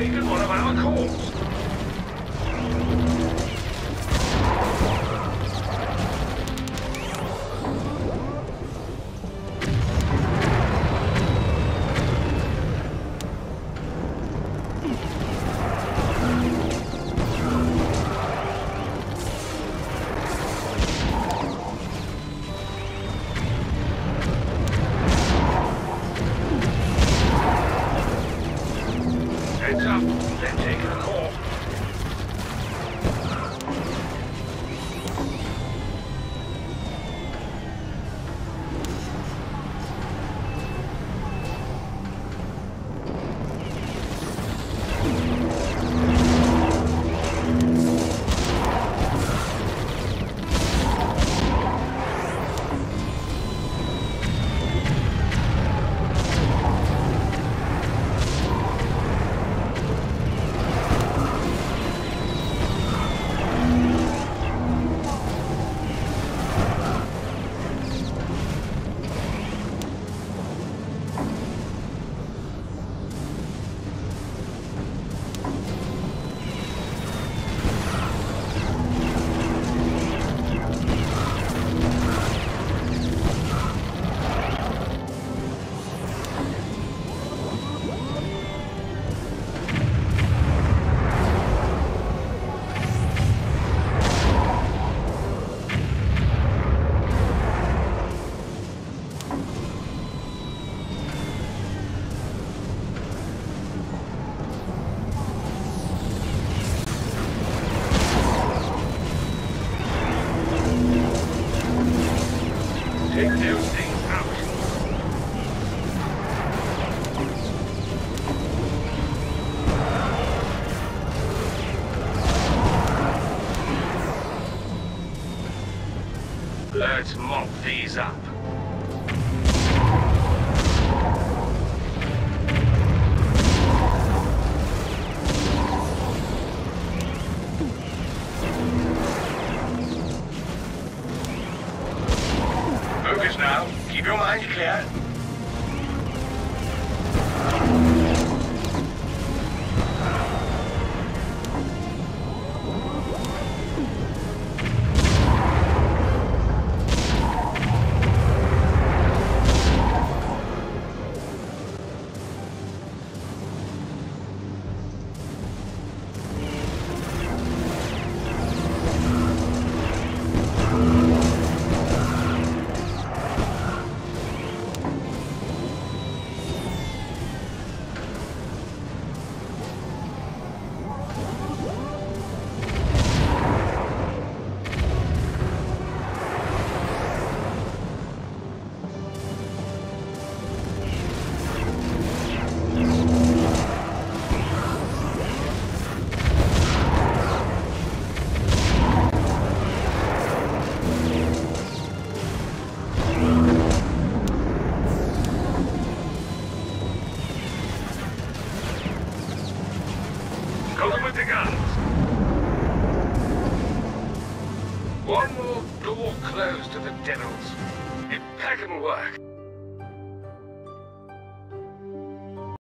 taken one of our calls. Let's mop these up. Focus now. Keep your mind clear. One more door closed to the devils. Impeccable work.